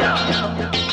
やった!